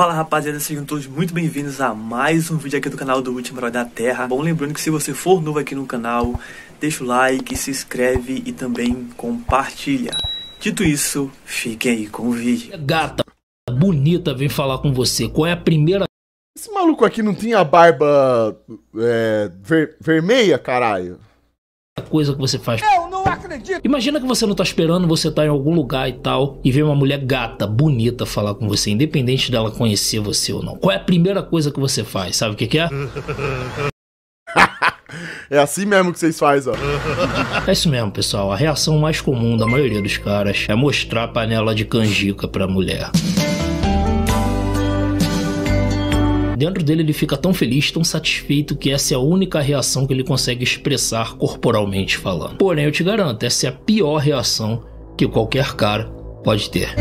Fala rapaziada, sejam todos muito bem-vindos a mais um vídeo aqui do canal do Último Herói da Terra. Bom, lembrando que se você for novo aqui no canal, deixa o like, se inscreve e também compartilha. Dito isso, fiquem aí com o vídeo. Gata bonita vem falar com você. Qual é a primeira Esse maluco aqui não tinha barba é, ver- vermelha, caralho? coisa que você faz? Eu não acredito! Imagina que você não tá esperando, você tá em algum lugar e tal, e vê uma mulher gata, bonita falar com você, independente dela conhecer você ou não. Qual é a primeira coisa que você faz? Sabe o que, que é? É assim mesmo que vocês fazem, ó. É isso mesmo, pessoal. A reação mais comum da maioria dos caras é mostrar a panela de canjica pra mulher. Dentro dele ele fica tão feliz, tão satisfeito que essa é a única reação que ele consegue expressar corporalmente falando. Porém, eu te garanto, essa é a pior reação que qualquer cara pode ter.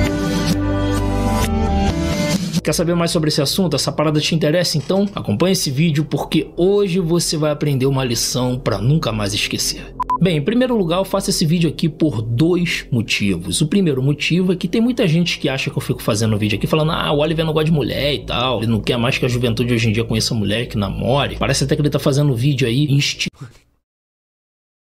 Quer saber mais sobre esse assunto? Essa parada te interessa? Então acompanhe esse vídeo porque hoje você vai aprender uma lição para nunca mais esquecer. Bem, em primeiro lugar, eu faço esse vídeo aqui por dois motivos. O primeiro motivo é que tem muita gente que acha que eu fico fazendo vídeo aqui falando: ah, o Oliver não gosta de mulher e tal, ele não quer mais que a juventude hoje em dia conheça mulher que namore. Parece até que ele tá fazendo vídeo aí insti-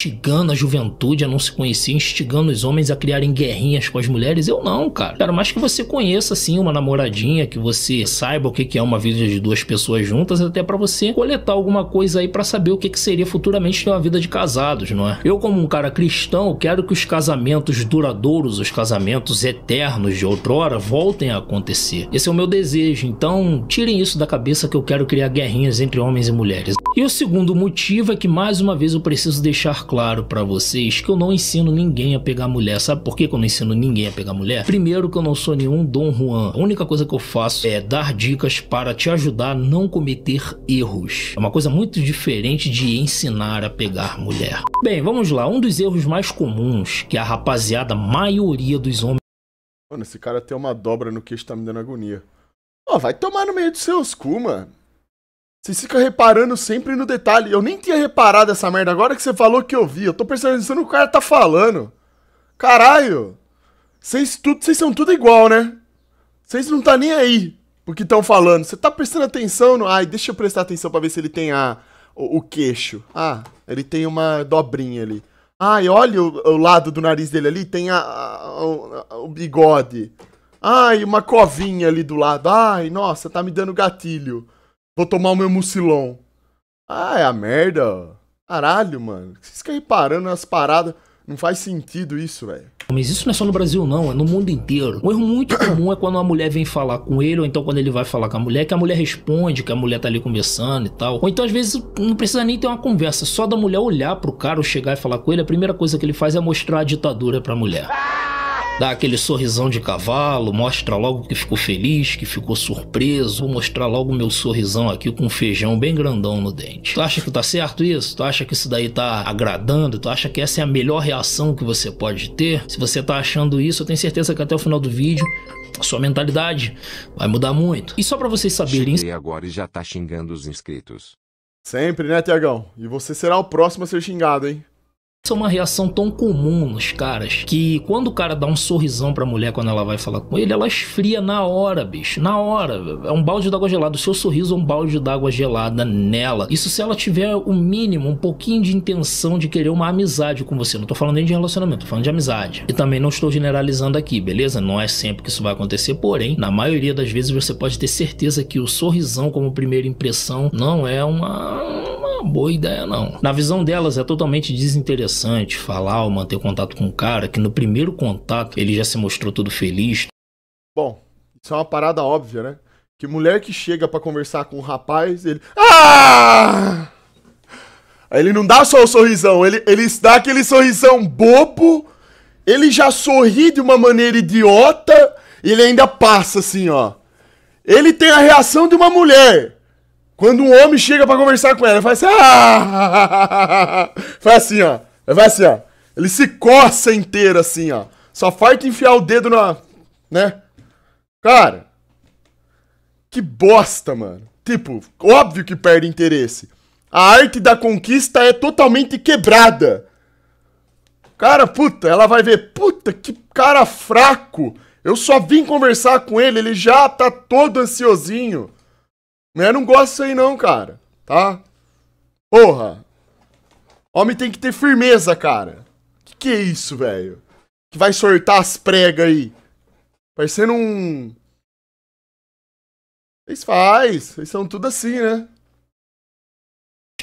instigando a juventude a não se conhecer, instigando os homens a criarem guerrinhas com as mulheres. Eu não, cara. Quero mais que você conheça, assim, uma namoradinha, que você saiba o que é uma vida de duas pessoas juntas, até pra você coletar alguma coisa aí pra saber o que que seria futuramente ter uma vida de casados, não é? Eu, como um cara cristão, quero que os casamentos duradouros, os casamentos eternos de outrora, voltem a acontecer. Esse é o meu desejo. Então, tirem isso da cabeça que eu quero criar guerrinhas entre homens e mulheres. E o segundo motivo é que mais uma vez eu preciso deixar claro pra vocês que eu não ensino ninguém a pegar mulher. Sabe por que eu não ensino ninguém a pegar mulher? Primeiro que eu não sou nenhum Dom Juan. A única coisa que eu faço é dar dicas para te ajudar a não cometer erros. É uma coisa muito diferente de ensinar a pegar mulher. Bem, vamos lá. Um dos erros mais comuns que a rapaziada, a maioria dos homens Mano, esse cara tem uma dobra no queixo tá me dando agonia. Ó, vai tomar no meio dos seus cu, mano. Vocês ficam reparando sempre no detalhe. Eu nem tinha reparado essa merda. Agora que você falou que eu vi. Eu tô que o cara tá falando. Caralho. Vocês tudo, vocês são tudo igual, né? Vocês não tá nem aí pro que estão falando. Você tá prestando atenção no... Ai, deixa eu prestar atenção pra ver se ele tem a, o, o queixo. Ah, ele tem uma dobrinha ali. Ai, olha o, o lado do nariz dele ali. Tem a, a- o, a- o bigode. Ai, uma covinha ali do lado. Ai, nossa, tá me dando gatilho. Vou tomar o meu mucilon. Ah, é a merda. Caralho, mano. Vocês ficam reparando nas paradas. Não faz sentido isso, velho. Mas isso não é só no Brasil, não, é no mundo inteiro. Um erro muito comum é quando uma mulher vem falar com ele, ou então quando ele vai falar com a mulher, que a mulher responde, que a mulher tá ali conversando e tal. Ou então, às vezes, não precisa nem ter uma conversa, só da mulher olhar pro cara ou chegar e falar com ele, a primeira coisa que ele faz é mostrar a ditadura pra mulher. Dá aquele sorrisão de cavalo, mostra logo que ficou feliz, que ficou surpreso. Vou mostrar logo meu sorrisão aqui com um feijão bem grandão no dente. Tu acha que tá certo isso? Tu acha que isso daí tá agradando? Tu acha que essa é a melhor reação que você pode ter? Se você tá achando isso, eu tenho certeza que até o final do vídeo a sua mentalidade vai mudar muito. E só pra vocês saberem, Cheguei agora e já tá xingando os inscritos. Sempre, né, Tiagão? E você será o próximo a ser xingado, hein? Isso é uma reação tão comum nos caras que quando o cara dá um sorrisão pra mulher quando ela vai falar com ele, ela esfria na hora, bicho. Na hora. É um balde d'água gelada. O seu sorriso é um balde d'água gelada nela. Isso se ela tiver o mínimo, um pouquinho de intenção de querer uma amizade com você. Não tô falando nem de relacionamento, tô falando de amizade. E também não estou generalizando aqui, beleza? Não é sempre que isso vai acontecer, porém, na maioria das vezes você pode ter certeza que o sorrisão como primeira impressão não é uma uma boa ideia, não. Na visão delas, é totalmente desinteressante falar ou manter contato com um cara que no primeiro contato ele já se mostrou todo feliz. Bom, isso é uma parada óbvia, né? Que mulher que chega pra conversar com um rapaz, ele. Ah! Ele não dá só o sorrisão, ele, ele dá aquele sorrisão bobo, ele já sorri de uma maneira idiota e ele ainda passa assim, ó. Ele tem a reação de uma mulher. Quando um homem chega pra conversar com ela, ele faz assim. Ah! Faz assim, ó. Ele faz assim, ó. Ele se coça inteiro assim, ó. Só falta enfiar o dedo na. Né? Cara. Que bosta, mano. Tipo, óbvio que perde interesse. A arte da conquista é totalmente quebrada. Cara, puta, ela vai ver, puta, que cara fraco. Eu só vim conversar com ele, ele já tá todo ansiosinho. Eu não gosto disso aí não, cara. Tá? Porra. Homem tem que ter firmeza, cara. Que que é isso, velho? Que vai sortar as pregas aí. Parecendo um... Vocês faz. Vocês são tudo assim, né?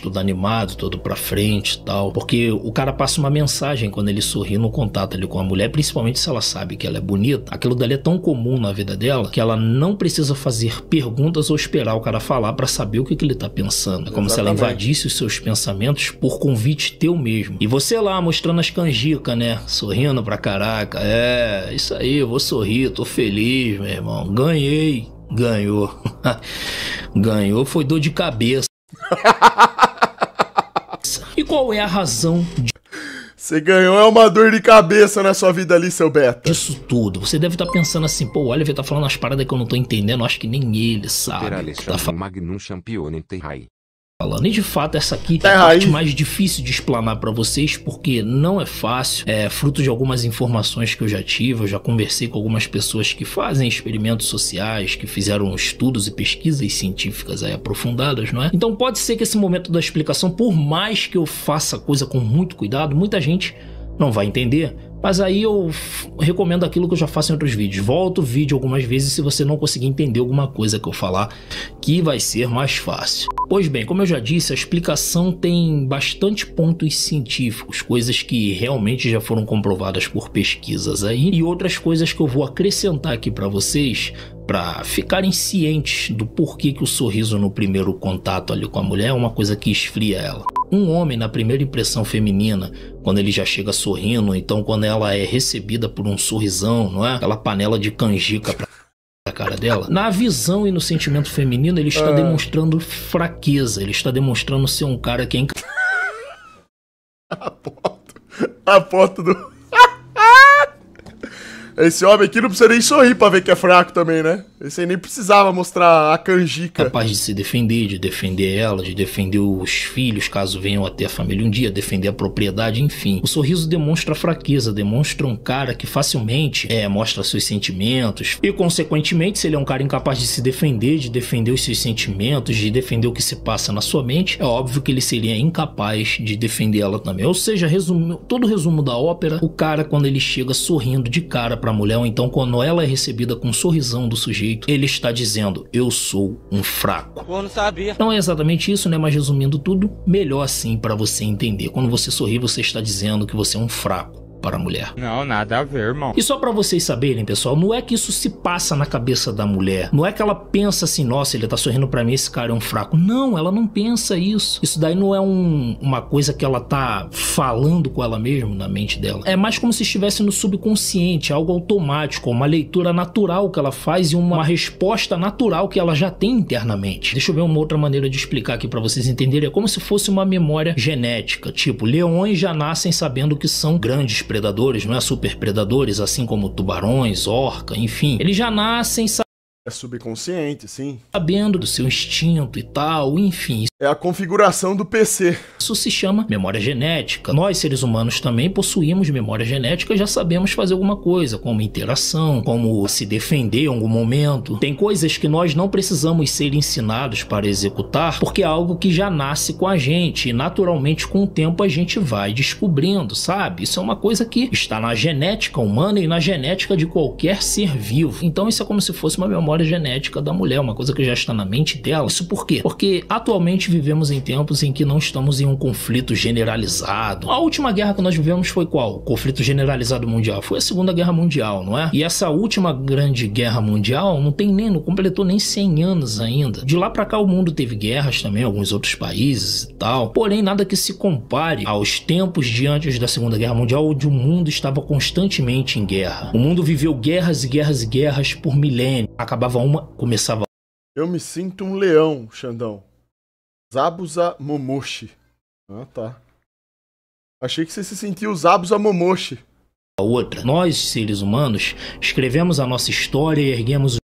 Tudo animado, todo pra frente e tal. Porque o cara passa uma mensagem quando ele sorri no contato ali com a mulher, principalmente se ela sabe que ela é bonita. Aquilo dali é tão comum na vida dela que ela não precisa fazer perguntas ou esperar o cara falar para saber o que, que ele tá pensando. É como Exatamente. se ela invadisse os seus pensamentos por convite teu mesmo. E você lá mostrando as canjicas, né? Sorrindo pra caraca. É, isso aí, eu vou sorrir, tô feliz, meu irmão. Ganhei. Ganhou. Ganhou foi dor de cabeça. qual é a razão de você ganhou é uma dor de cabeça na sua vida ali, seu beta. Disso tudo. Você deve estar tá pensando assim, pô, o Oliver tá falando umas paradas que eu não tô entendendo, acho que nem ele sabe. Tá Magnum Champion falando. E de fato, essa aqui é a parte mais difícil de explanar para vocês, porque não é fácil. É fruto de algumas informações que eu já tive. Eu já conversei com algumas pessoas que fazem experimentos sociais, que fizeram estudos e pesquisas científicas aí aprofundadas, não é? Então pode ser que esse momento da explicação, por mais que eu faça a coisa com muito cuidado, muita gente não vai entender. Mas aí eu recomendo aquilo que eu já faço em outros vídeos. Volto o vídeo algumas vezes se você não conseguir entender alguma coisa que eu falar, que vai ser mais fácil. Pois bem, como eu já disse, a explicação tem bastante pontos científicos, coisas que realmente já foram comprovadas por pesquisas aí, e outras coisas que eu vou acrescentar aqui para vocês para ficarem cientes do porquê que o sorriso no primeiro contato ali com a mulher é uma coisa que esfria ela. Um homem na primeira impressão feminina, quando ele já chega sorrindo, então quando ela é recebida por um sorrisão, não é? Aquela panela de canjica pra a cara dela. Na visão e no sentimento feminino, ele está ah. demonstrando fraqueza, ele está demonstrando ser um cara que é inc... A foto, a foto do esse homem aqui não precisa nem sorrir pra ver que é fraco também, né? Aí nem precisava mostrar a canjica. Capaz de se defender, de defender ela, de defender os filhos, caso venham até a família um dia, defender a propriedade, enfim. O sorriso demonstra fraqueza, demonstra um cara que facilmente é, mostra seus sentimentos. E, consequentemente, se ele é um cara incapaz de se defender, de defender os seus sentimentos, de defender o que se passa na sua mente, é óbvio que ele seria incapaz de defender ela também. Ou seja, resumo, todo o resumo da ópera, o cara, quando ele chega sorrindo de cara para a mulher, ou então quando ela é recebida com um sorrisão do sujeito, ele está dizendo: Eu sou um fraco. Eu não sabia. Não é exatamente isso, né? Mas resumindo tudo, melhor assim para você entender. Quando você sorri, você está dizendo que você é um fraco para a mulher. Não, nada a ver, irmão. E só para vocês saberem, pessoal, não é que isso se passa na cabeça da mulher. Não é que ela pensa assim, nossa, ele tá sorrindo para mim, esse cara é um fraco. Não, ela não pensa isso. Isso daí não é um, uma coisa que ela tá falando com ela mesma na mente dela. É mais como se estivesse no subconsciente, algo automático, uma leitura natural que ela faz e uma resposta natural que ela já tem internamente. Deixa eu ver uma outra maneira de explicar aqui para vocês entenderem. É como se fosse uma memória genética. Tipo, leões já nascem sabendo que são grandes predadores, não é super predadores, assim como tubarões, orca, enfim. Eles já nascem é subconsciente, sim. Sabendo do seu instinto e tal, enfim. É a configuração do PC. Isso se chama memória genética. Nós, seres humanos, também possuímos memória genética e já sabemos fazer alguma coisa, como interação, como se defender em algum momento. Tem coisas que nós não precisamos ser ensinados para executar, porque é algo que já nasce com a gente e naturalmente com o tempo a gente vai descobrindo, sabe? Isso é uma coisa que está na genética humana e na genética de qualquer ser vivo. Então isso é como se fosse uma memória memória genética da mulher, uma coisa que já está na mente dela. Isso por quê? Porque atualmente vivemos em tempos em que não estamos em um conflito generalizado. A última guerra que nós vivemos foi qual? O conflito generalizado mundial. Foi a Segunda Guerra Mundial, não é? E essa última grande guerra mundial não tem nem, não completou nem 100 anos ainda. De lá para cá o mundo teve guerras também, alguns outros países e tal. Porém, nada que se compare aos tempos de antes da Segunda Guerra Mundial, onde o mundo estava constantemente em guerra. O mundo viveu guerras e guerras e guerras por milênios. Acabava uma, começava. Eu me sinto um leão, Xandão. Zabuza Momoshi. Ah, tá. Achei que você se sentia Zabuza Momoshi. A outra. Nós, seres humanos, escrevemos a nossa história e erguemos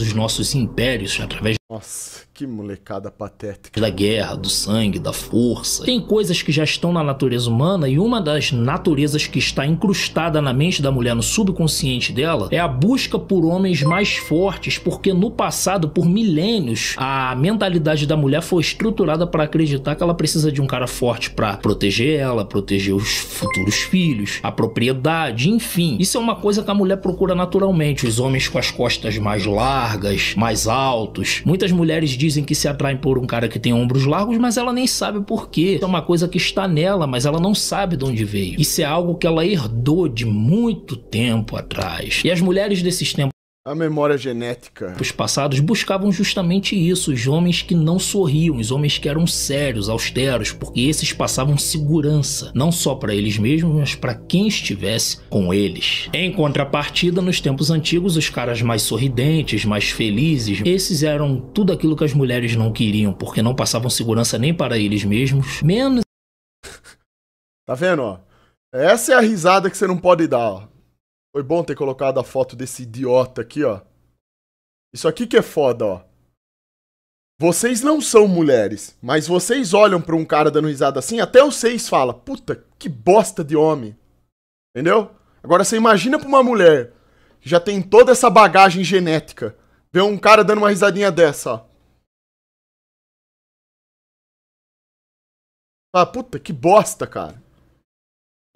os nossos impérios através Nossa, que molecada patética. da guerra, do sangue, da força. Tem coisas que já estão na natureza humana e uma das naturezas que está incrustada na mente da mulher, no subconsciente dela, é a busca por homens mais fortes, porque no passado, por milênios, a mentalidade da mulher foi estruturada para acreditar que ela precisa de um cara forte para proteger ela, proteger os futuros filhos, a propriedade, enfim. Isso é uma coisa que a mulher procura naturalmente, os homens com as costas mais largas, mais altos. Muitas mulheres dizem que se atraem por um cara que tem ombros largos, mas ela nem sabe por quê. É uma coisa que está nela, mas ela não sabe de onde veio. Isso é algo que ela herdou de muito tempo atrás. E as mulheres desses tempos A memória genética. os passados buscavam justamente isso, os homens que não sorriam, os homens que eram sérios, austeros, porque esses passavam segurança, não só para eles mesmos, mas para quem estivesse com eles. Em contrapartida, nos tempos antigos, os caras mais sorridentes, mais felizes, esses eram tudo aquilo que as mulheres não queriam, porque não passavam segurança nem para eles mesmos, menos Tá vendo, ó? Essa é a risada que você não pode dar, ó. Foi bom ter colocado a foto desse idiota aqui, ó. Isso aqui que é foda, ó. Vocês não são mulheres, mas vocês olham pra um cara dando risada assim, até vocês falam, puta, que bosta de homem. Entendeu? Agora você imagina pra uma mulher que já tem toda essa bagagem genética, ver um cara dando uma risadinha dessa, ó. Ah, puta, que bosta, cara.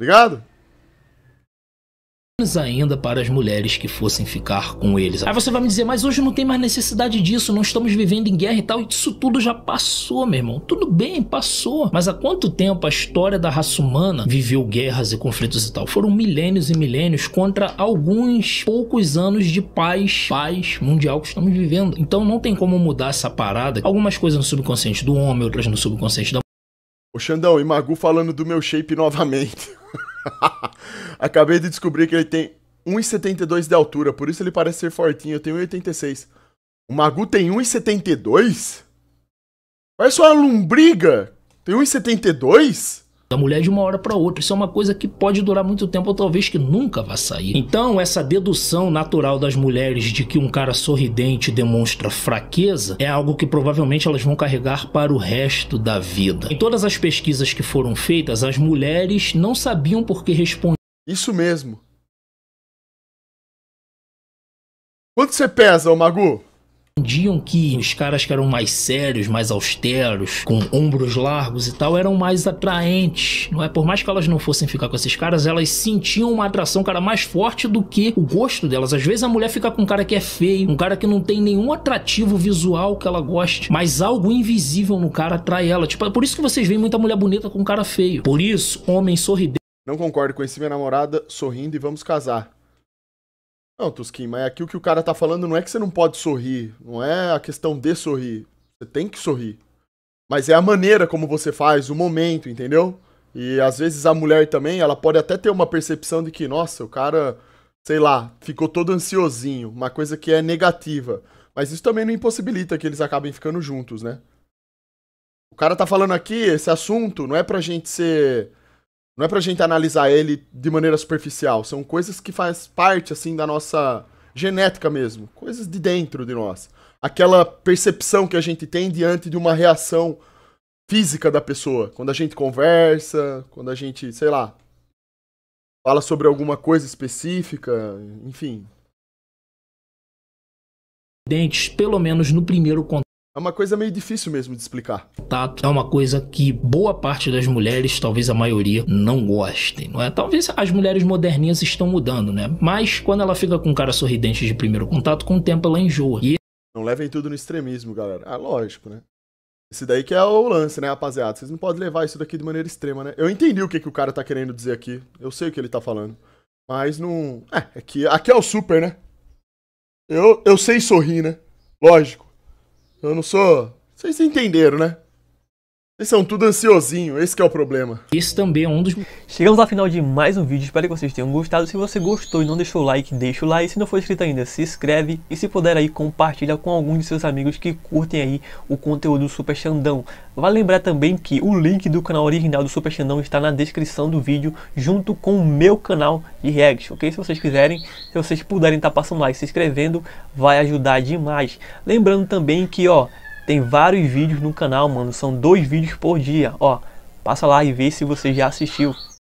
Ligado? Ainda para as mulheres que fossem ficar com eles. Aí você vai me dizer, mas hoje não tem mais necessidade disso, não estamos vivendo em guerra e tal. Isso tudo já passou, meu irmão. Tudo bem, passou. Mas há quanto tempo a história da raça humana viveu guerras e conflitos e tal? Foram milênios e milênios contra alguns poucos anos de paz, paz mundial que estamos vivendo. Então não tem como mudar essa parada. Algumas coisas no subconsciente do homem, outras no subconsciente da Ô Xandão, e Magu falando do meu shape novamente. Acabei de descobrir que ele tem 1,72 de altura, por isso ele parece ser fortinho. Eu tenho 1,86. O Magu tem 1,72? Parece uma lombriga. Tem 1,72? Da mulher de uma hora para outra. Isso é uma coisa que pode durar muito tempo ou talvez que nunca vá sair. Então, essa dedução natural das mulheres de que um cara sorridente demonstra fraqueza é algo que provavelmente elas vão carregar para o resto da vida. Em todas as pesquisas que foram feitas, as mulheres não sabiam por que respondiam Isso mesmo. Quanto você pesa, ô Magu? Diziam que os caras que eram mais sérios, mais austeros, com ombros largos e tal, eram mais atraentes. Não é? Por mais que elas não fossem ficar com esses caras, elas sentiam uma atração, cara, mais forte do que o gosto delas. Às vezes a mulher fica com um cara que é feio, um cara que não tem nenhum atrativo visual que ela goste, mas algo invisível no cara atrai ela. Tipo, é por isso que vocês veem muita mulher bonita com um cara feio. Por isso, homem sorridente Não concordo, conheci minha namorada sorrindo e vamos casar. Não, Tusquim, mas aqui o que o cara tá falando não é que você não pode sorrir, não é a questão de sorrir. Você tem que sorrir. Mas é a maneira como você faz, o momento, entendeu? E às vezes a mulher também, ela pode até ter uma percepção de que, nossa, o cara, sei lá, ficou todo ansiosinho, uma coisa que é negativa. Mas isso também não impossibilita que eles acabem ficando juntos, né? O cara tá falando aqui, esse assunto não é pra gente ser não é pra gente analisar ele de maneira superficial. São coisas que faz parte, assim, da nossa genética mesmo. Coisas de dentro de nós. Aquela percepção que a gente tem diante de uma reação física da pessoa. Quando a gente conversa, quando a gente, sei lá, fala sobre alguma coisa específica, enfim. pelo menos no primeiro contato. É uma coisa meio difícil mesmo de explicar. contato é uma coisa que boa parte das mulheres, talvez a maioria, não gostem, não é? Talvez as mulheres moderninhas estão mudando, né? Mas quando ela fica com um cara sorridente de primeiro contato, com o tempo ela enjoa. E Não levem tudo no extremismo, galera. Ah, lógico, né? Esse daí que é o lance, né, rapaziada? Vocês não podem levar isso daqui de maneira extrema, né? Eu entendi o que, que o cara tá querendo dizer aqui. Eu sei o que ele tá falando. Mas não. É, é que aqui é o super, né? Eu, eu sei sorrir, né? Lógico. Eu não sou. Vocês entenderam, né? Vocês são tudo ansiosinho, esse que é o problema. Esse também é um dos. Chegamos ao final de mais um vídeo, espero que vocês tenham gostado. Se você gostou e não deixou o like, deixa o like. Se não for inscrito ainda, se inscreve. E se puder aí, compartilha com alguns de seus amigos que curtem aí o conteúdo do Super Xandão. Vale lembrar também que o link do canal original do Super Xandão está na descrição do vídeo, junto com o meu canal de reaction, ok? Se vocês quiserem, se vocês puderem estar tá passando lá e se inscrevendo, vai ajudar demais. Lembrando também que, ó, tem vários vídeos no canal, mano. São dois vídeos por dia. Ó, passa lá e vê se você já assistiu.